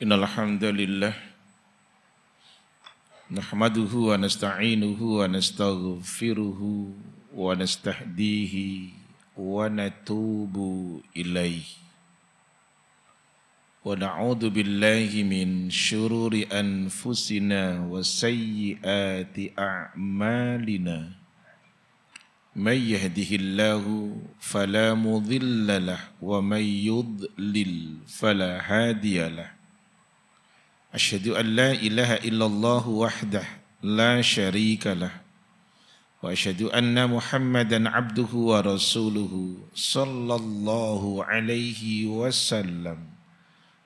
إن الحمد لله نحمده ونستعينه ونستغفره ونستهديه ونتوب إليه. ونعوذ بالله من شرور أنفسنا وسيئات أعمالنا. من يهده الله فلا مضل له ومن يضلل فلا هادي له. أشهد أن لا إله إلا الله وحده لا شريك له وأشهد أن محمدا عبده ورسوله صلى الله عليه وسلم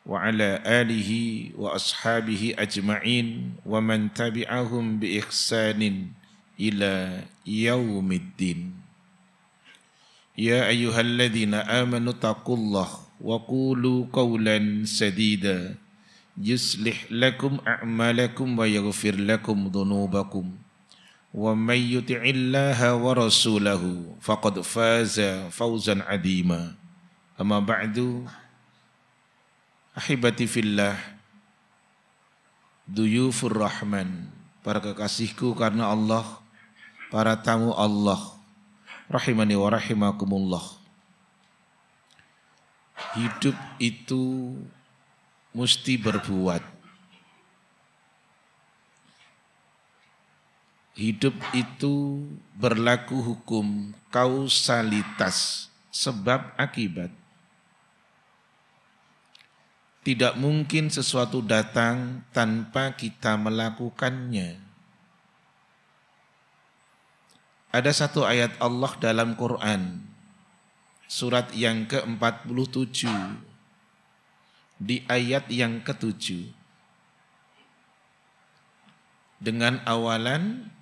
وعلى آله وأصحابه أجمعين ومن تبعهم بإحسان إلى يوم الدين. يا أيها الذين آمنوا اتقوا الله وقولوا قولا سديدا. يصلح لكم أعمالكم ويغفر لكم ذنوبكم ومن يطع الله ورسوله فقد فاز فوزا عظيما أما بعد أحبتي في الله ضيوف الرحمن para kekasihku karena Allah para tamu Allah rahimani wa rahimakumullah hidup itu mesti berbuat. Hidup itu berlaku hukum kausalitas sebab akibat. Tidak mungkin sesuatu datang tanpa kita melakukannya. Ada satu ayat Allah dalam Quran, surat yang ke-47, di ayat yang ketujuh, dengan awalan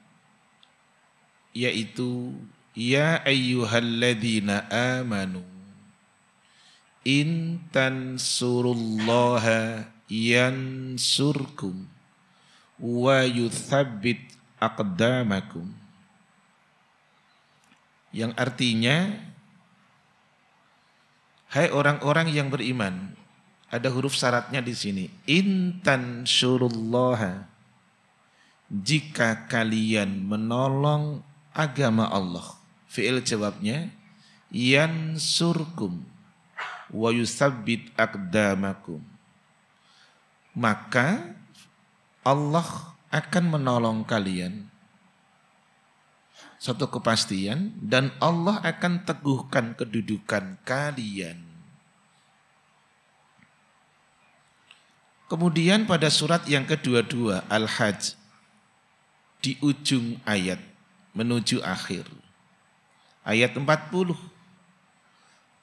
yaitu Ya ayyuhalladzina amanu In tansurullaha yansurkum wa yuthabbit aqdamakum. Yang artinya Hai orang-orang yang beriman, ada huruf syaratnya di sini. In tansurullaha jika kalian menolong agama Allah. Fi'il jawabnya yansurkum wa yusabbit aqdamakum. Maka Allah akan menolong kalian. Satu kepastian dan Allah akan teguhkan kedudukan kalian. Kemudian pada surat yang kedua-dua Al-Hajj di ujung ayat menuju akhir. Ayat 40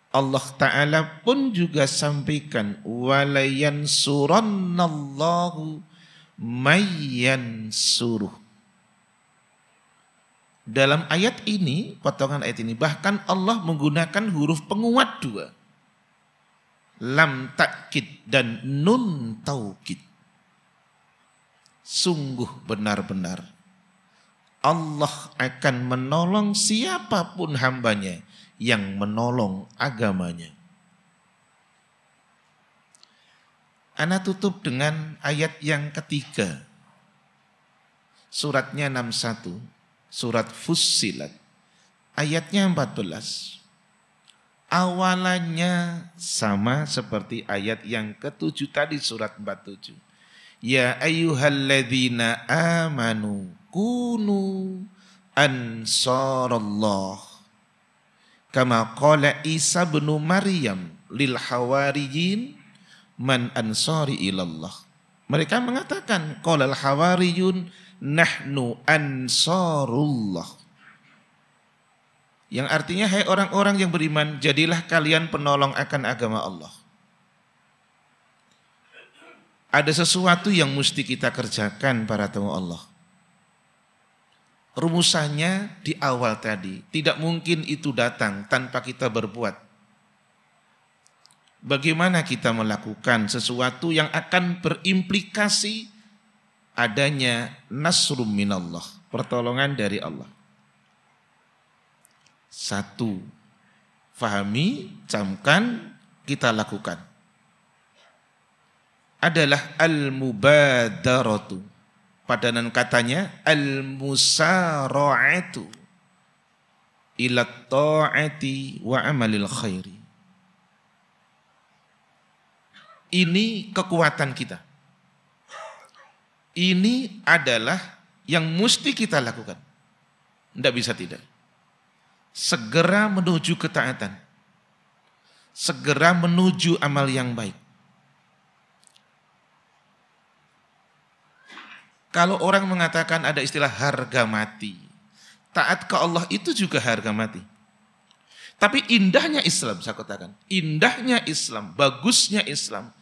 Allah Ta'ala pun juga sampaikan walayan surannallahu mayyan suruh. Dalam ayat ini, potongan ayat ini, bahkan Allah menggunakan huruf penguat dua. Lam takkid dan nun taukid. Sungguh benar-benar Allah akan menolong siapa pun hambanya yang menolong agamanya. Ana tutup dengan ayat yang ketiga. Suratnya 61, surat Fussilat. Ayatnya 14. Awalannya sama seperti ayat yang ketujuh tadi surat 47. Ya ayyuhalladzina amanu kunu ansarallah Kama qala Isa bin Maryam lil hawariyin man ansari ilallah. Mereka mengatakan qala al hawariyun nahnu ansarullah. Yang artinya hai orang-orang yang beriman jadilah kalian penolong akan agama Allah. Ada sesuatu yang mesti kita kerjakan para tamu Allah. Rumusannya di awal tadi, tidak mungkin itu datang tanpa kita berbuat. Bagaimana kita melakukan sesuatu yang akan berimplikasi adanya nasrum minallah, pertolongan dari Allah. Satu, fahami, camkan, kita lakukan. adalah al-mubadaratu. Padanan katanya al-musara'atu ila ta'ati wa amalil khairi. Ini kekuatan kita. Ini adalah yang mesti kita lakukan. Tidak bisa tidak. Segera menuju ketaatan. Segera menuju amal yang baik. Kalau orang mengatakan ada istilah harga mati, taat ke Allah itu juga harga mati. Tapi indahnya Islam, saya katakan, indahnya Islam, bagusnya Islam,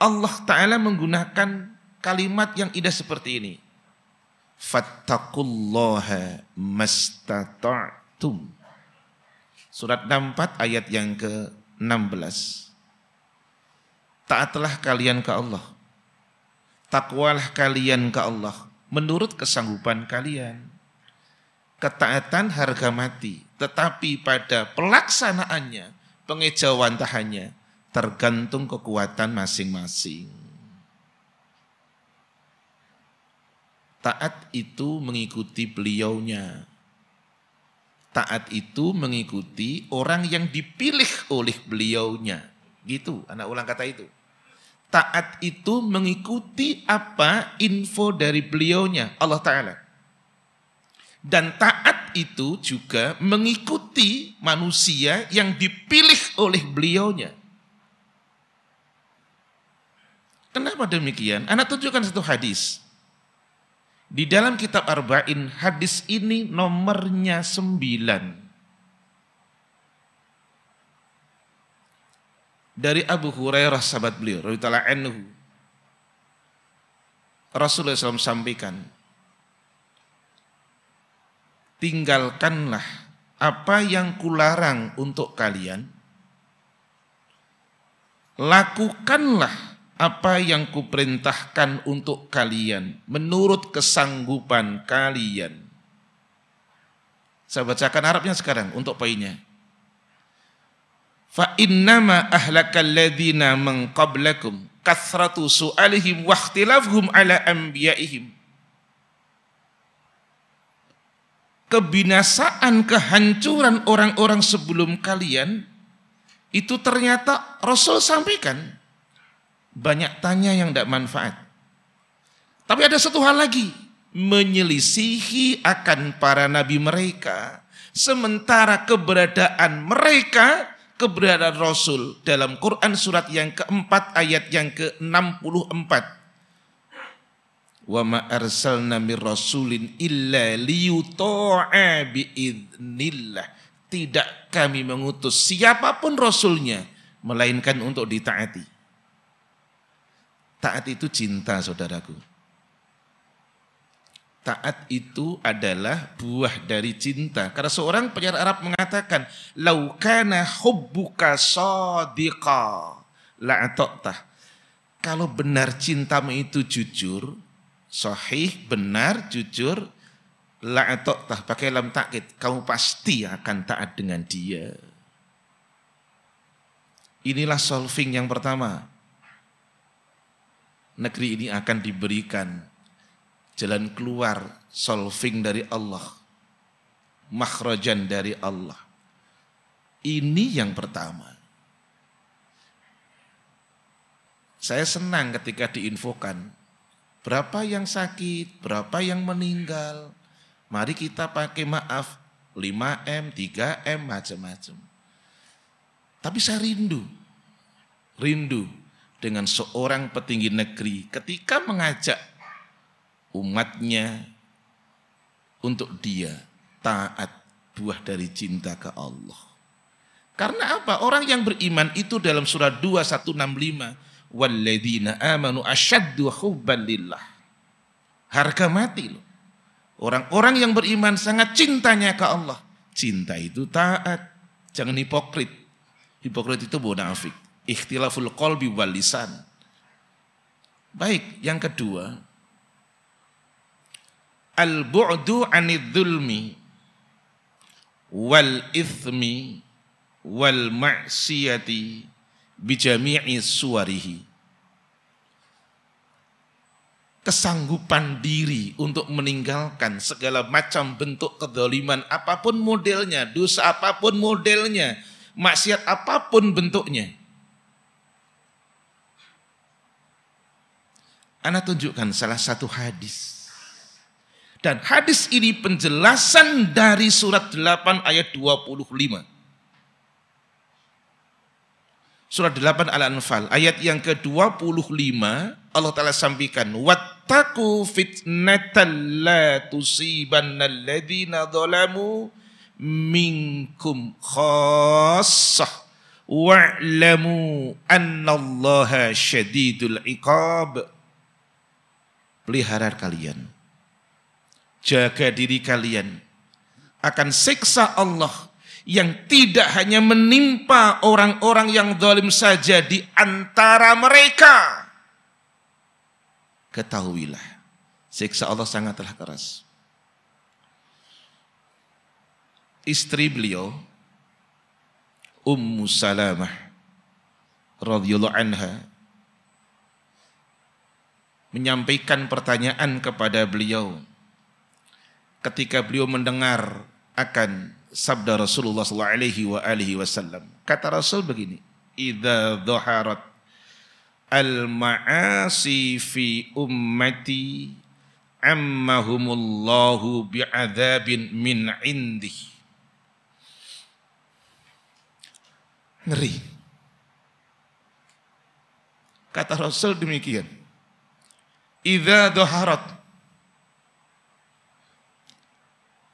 Allah Ta'ala menggunakan kalimat yang indah seperti ini. Fattakullaha mastata'tum. Surat 64 ayat yang ke-16. Taatlah kalian ke Allah Takwalah kalian ke Allah menurut kesanggupan kalian. Ketaatan harga mati, tetapi pada pelaksanaannya, pengejawantahannya tergantung kekuatan masing-masing. Taat itu mengikuti beliaunya. Taat itu mengikuti orang yang dipilih oleh beliaunya. Gitu, anak ulang kata itu. Taat itu mengikuti apa info dari beliaunya Allah Ta'ala. Dan taat itu juga mengikuti manusia yang dipilih oleh beliaunya. Kenapa demikian? Anak tunjukkan satu hadis. Di dalam kitab Arba'in hadis ini nomornya sembilan. dari Abu Hurairah sahabat beliau radhiyallahu anhu Rasulullah SAW sampaikan tinggalkanlah apa yang kularang untuk kalian lakukanlah apa yang kuperintahkan untuk kalian? Menurut kesanggupan kalian. Saya bacakan Arabnya sekarang untuk poinnya. Fa innama ahlakal ladzina min qablakum su'alihim wa ala anbiya'ihim. Kebinasaan, kehancuran orang-orang sebelum kalian itu ternyata Rasul sampaikan banyak tanya yang tidak manfaat. Tapi ada satu hal lagi, menyelisihi akan para nabi mereka sementara keberadaan mereka keberadaan Rasul dalam Quran surat yang keempat ayat yang ke-64. Wa ma arsalna rasulin illa liyuta'a biiznillah. Tidak kami mengutus siapa pun rasulnya melainkan untuk ditaati. Taat itu cinta saudaraku. Taat itu adalah buah dari cinta. Karena seorang penyair Arab mengatakan, "Laukana hubbuka sadiqa la'ata'tah." Kalau benar cintamu itu jujur, sahih, benar, jujur, la'ata'tah, pakai lam takkid, kamu pasti akan taat dengan dia. Inilah solving yang pertama. Negeri ini akan diberikan jalan keluar solving dari Allah makhrajan dari Allah. Ini yang pertama. Saya senang ketika diinfokan berapa yang sakit berapa yang meninggal mari kita pakai maaf 5M 3M macam-macam. Tapi saya rindu rindu dengan seorang petinggi negeri ketika mengajak umatnya untuk dia taat buah dari cinta ke Allah. Karena apa? Orang yang beriman itu dalam surat 2 165 walladzina amanu asyaddu hubban lillah. Harga mati loh. Orang-orang yang beriman sangat cintanya ke Allah. Cinta itu taat. Jangan hipokrit. Hipokrit itu munafik. Ikhtilaful qalbi wal lisan. Baik, yang kedua, al-bu'du anid dhulmi wal ithmi wal ma'siyati bijami'i suwarihi. kesanggupan diri untuk meninggalkan segala macam bentuk kedoliman apa pun modelnya, dosa apa pun modelnya, maksiat apa pun bentuknya. Anda tunjukkan salah satu hadis. Dan hadis ini penjelasan dari surat 8 ayat 25. Surat 8 Al-Anfal ayat yang ke-25 Allah Ta'ala sampaikan Wattaku fitnatan la tusibanna alladhina zalamu minkum khassah wa'lamu annallaha syadidul iqab pelihara kalian jaga diri kalian akan siksa Allah yang tidak hanya menimpa orang-orang yang zalim saja di antara mereka. Ketahuilah, siksa Allah sangatlah keras. Istri beliau, Ummu Salamah radhiyallahu anha menyampaikan pertanyaan kepada beliau ketika beliau mendengar akan sabda Rasulullah sallallahu alaihi wasallam. Kata Rasul begini, "Idza dhaharat al-ma'asi fi ummati ammahumullahu bi'adzabin min indi." Ngeri. Kata Rasul demikian. Idza dhaharat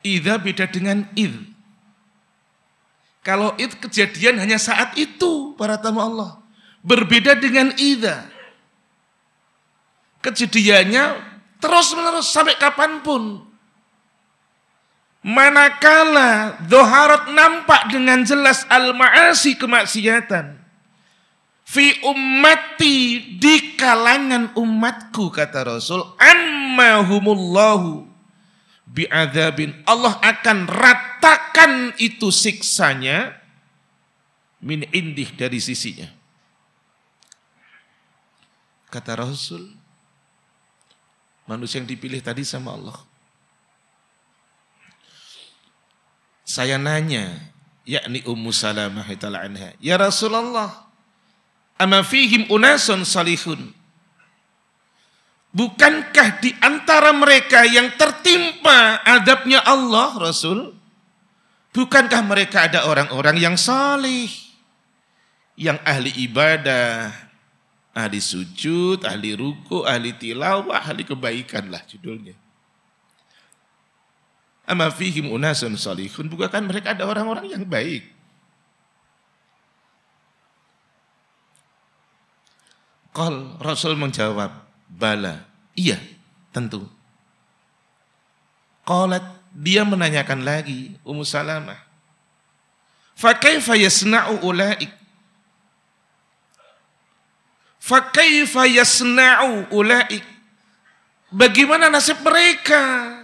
Ida beda dengan id. Kalau id kejadian hanya saat itu para tamu Allah. Berbeda dengan ida. Kejadiannya terus menerus sampai kapan pun. Manakala doharat nampak dengan jelas al-ma'asi kemaksiatan. Fi ummati di kalangan umatku kata Rasul. Ammahumullahu bi'adzabin. Allah akan ratakan itu siksanya min indih dari sisinya. Kata Rasul, manusia yang dipilih tadi sama Allah. Saya nanya, yakni Ummu Salamah anha, Ya Rasulullah, ama fihim unasun salihun. Bukankah di antara mereka yang tertimpa adabnya Allah, Rasul? Bukankah mereka ada orang-orang yang salih, yang ahli ibadah, ahli sujud, ahli ruku, ahli tilawah, ahli kebaikan lah judulnya. Ama fihim unasun salihun, bukankah mereka ada orang-orang yang baik? Kal Rasul menjawab, Bala, iya tentu. Qalat, dia menanyakan lagi, Ummu Salamah. Fakaifa yasna'u ulaik? Fakaifa yasna'u ulaik? Bagaimana nasib mereka?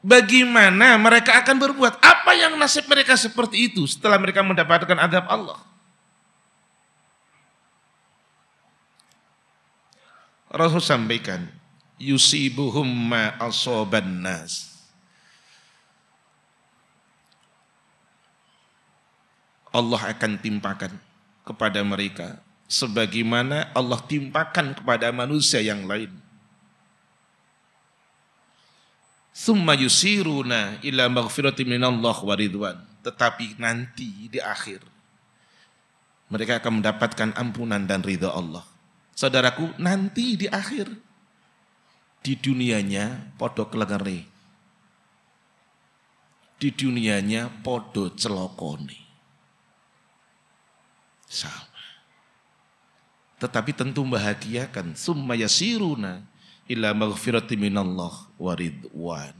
Bagaimana mereka akan berbuat? Apa yang nasib mereka seperti itu setelah mereka mendapatkan adab Allah? Rasul sampaikan, yusibuhum ma asoban nas. Allah akan timpakan kepada mereka sebagaimana Allah timpakan kepada manusia yang lain. Summa yusiruna ila maghfirati minallah wa ridwan. Tetapi nanti di akhir mereka akan mendapatkan ampunan dan ridha Allah. Saudaraku, nanti di akhir di dunianya podo kelengeri. Di dunianya podo celokoni. Sama. Tetapi tentu membahagiakan. Summa yasiruna ila maghfirati minallah wa ridwan.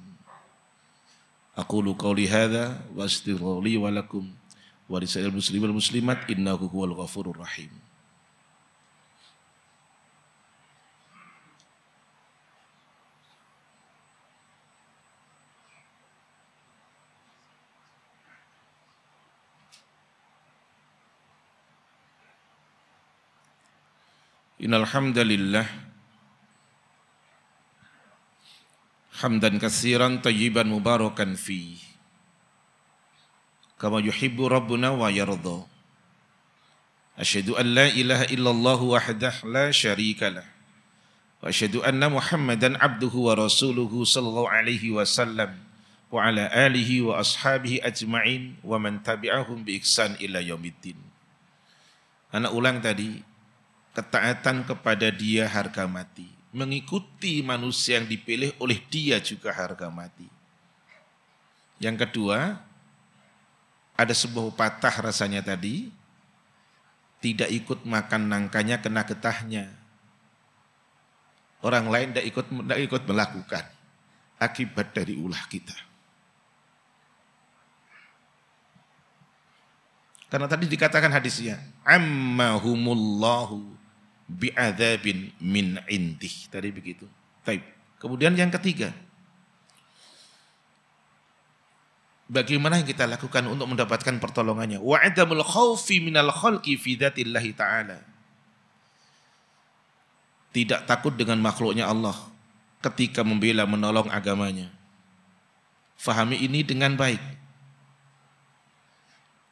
Aqulu qawli hadha wa astaghfiru wa lakum wa risa'il muslimin wal muslimat innahu huwal ghafurur hamdan kasiran tayyiban mubarakan fi kama yuhibbu rabbuna wa yardha asyhadu an la ilaha illallah wahdah la syarika lah wa asyhadu anna muhammadan abduhu wa rasuluhu sallallahu alaihi wasallam wa ala alihi wa ashabihi ajma'in wa man tabi'ahum bi ihsan ila yaumiddin Ana ulang tadi ketaatan kepada dia harga mati. Mengikuti manusia yang dipilih oleh dia juga harga mati. Yang kedua, ada sebuah patah rasanya tadi, tidak ikut makan nangkanya kena getahnya. Orang lain tidak ikut, tidak ikut melakukan akibat dari ulah kita. Karena tadi dikatakan hadisnya, ammahumullahu bi'adzabin min intih. Tadi begitu. Taib. Kemudian yang ketiga, bagaimana yang kita lakukan untuk mendapatkan pertolongannya? Wa adamul khawfi minal khalqi fi dzatillahi ta'ala. Tidak takut dengan makhluknya Allah ketika membela menolong agamanya. Fahami ini dengan baik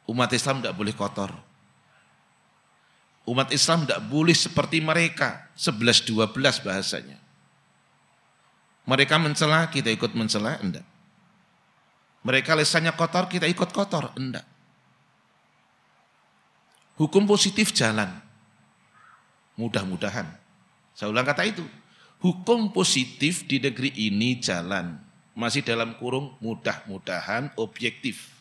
Umat Islam tidak boleh kotor. Umat Islam tidak boleh seperti mereka. 11-12 bahasanya. Mereka mencela, kita ikut mencela, enggak. Mereka lesannya kotor, kita ikut kotor, enggak. Hukum positif jalan. Mudah-mudahan. Saya ulang kata itu. Hukum positif di negeri ini jalan. Masih dalam kurung mudah-mudahan objektif.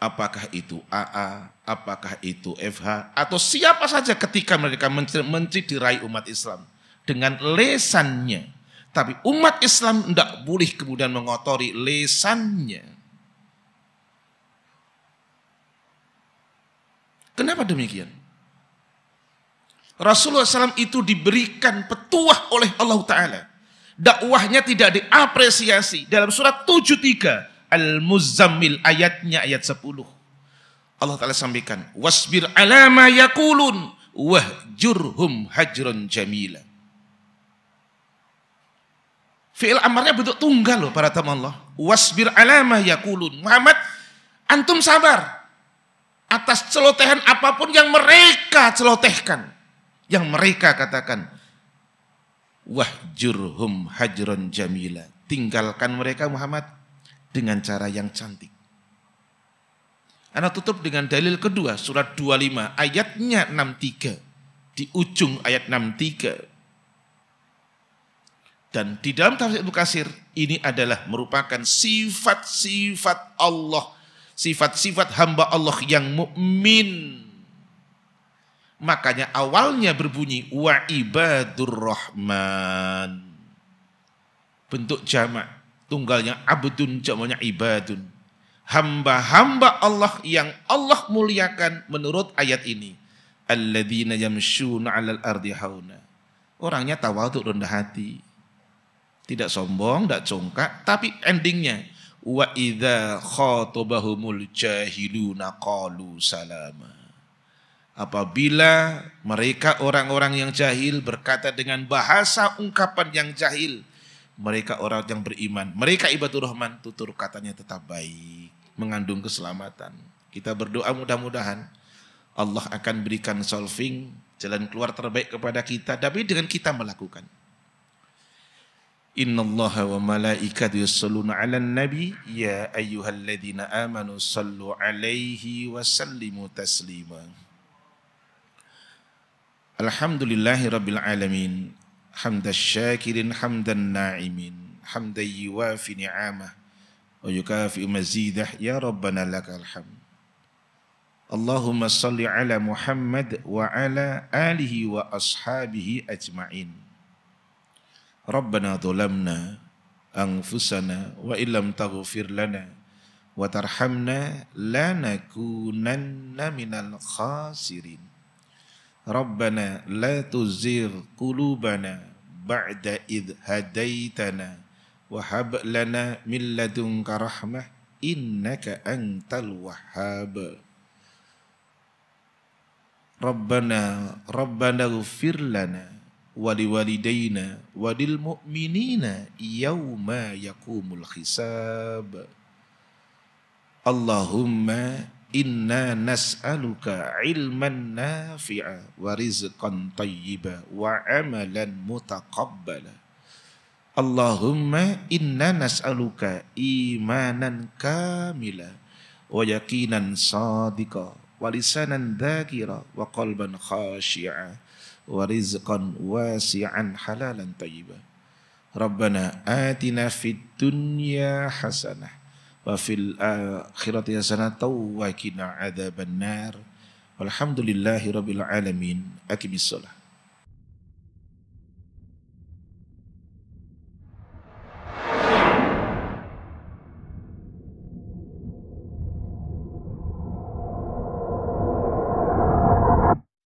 Apakah itu AA, apakah itu FH, atau siapa saja ketika mereka menciderai umat Islam dengan lesannya. Tapi umat Islam tidak boleh kemudian mengotori lesannya. Kenapa demikian? Rasulullah SAW itu diberikan petuah oleh Allah Ta'ala. Dakwahnya tidak diapresiasi. Dalam surat 73 Al-Muzammil ayatnya ayat 10. Allah Ta'ala sampaikan, wasbir alama yakulun wahjurhum hajron jamila. Fi'il amarnya bentuk tunggal loh para teman Allah. Wasbir alama yakulun. Muhammad, antum sabar atas celotehan apa pun yang mereka celotehkan. Yang mereka katakan. Wahjurhum hajron jamila. Tinggalkan mereka Muhammad dengan cara yang cantik. Anak tutup dengan dalil kedua surat 25 ayatnya 63 di ujung ayat 63. Dan di dalam tafsir Ibnu Kasir ini adalah merupakan sifat-sifat Allah, sifat-sifat hamba Allah yang mukmin. Makanya awalnya berbunyi wa ibadur rahman. Bentuk jamak tunggalnya abdun jamanya ibadun. Hamba-hamba Allah yang Allah muliakan menurut ayat ini. Alladzina yamshuna 'alal ardi hauna. Orangnya tawadhu rendah hati. Tidak sombong, tidak congkak, tapi endingnya wa idza khatabahumul jahiluna qalu salama. Apabila mereka orang-orang yang jahil berkata dengan bahasa ungkapan yang jahil, mereka orang yang beriman, mereka ibadur rahman, tutur katanya tetap baik, mengandung keselamatan. Kita berdoa mudah-mudahan Allah akan berikan solving, jalan keluar terbaik kepada kita, tapi dengan kita melakukan. Inna Allah wa malaikat yusalluna nabi ya ayyuhalladzina amanu sallu alaihi wa sallimu taslima. Alhamdulillahi rabbil alamin. حمد الشاكر حمد الناعمين حمدا يوافي نعمه ويكافئ مزيده يا ربنا لك الحمد. اللهم صل على محمد وعلى آله وأصحابه أجمعين. ربنا ظلمنا أنفسنا وإن لم تغفر لنا وترحمنا لنكونن من الخاسرين. ربنا لا تزغ قلوبنا بعد إذ هديتنا وهب لنا من لدنك رحمة إنك أنت الوهاب. ربنا ربنا اغفر لنا ولوالدينا وللمؤمنين يوم يقوم الحساب. اللهم inna nas'aluka ilman nafi'a wa rizqan tayyiba wa amalan mutaqabbala Allahumma inna nas'aluka imanan kamila wa yakinan sadiqa wa lisanan dhakira wa qalban khashi'a wa rizqan wasi'an halalan tayyiba. Rabbana atina fid dunya hasanah wa fil akhirati hasanah wa qina adzabannar. Walhamdulillahi rabbil alamin. Aqimissalah.